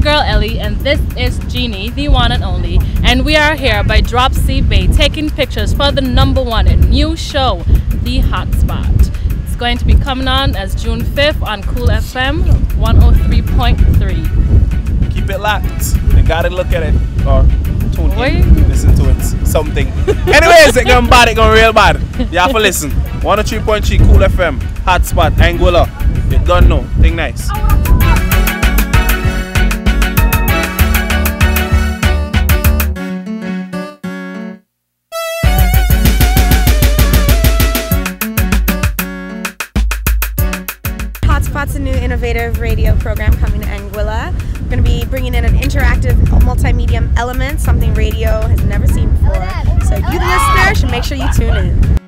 girl Ellie, and this is Jeannie, the one and only. And we are here by Drop C Bay taking pictures for the number one new show, The Hotspot. It's going to be coming on as June 5th on Kool FM 103.3. Keep it locked. You gotta look at it or tune in, listen to it, something. Anyways, it going bad, it going real bad. You have to listen. 103.3 Kool FM, Hotspot, Anguilla. You don't know. Thing nice. Hotspot's a new innovative radio program coming to Anguilla. We're going to be bringing in an interactive multimedia element, something radio has never seen before. So you, the listener, should make sure you tune in.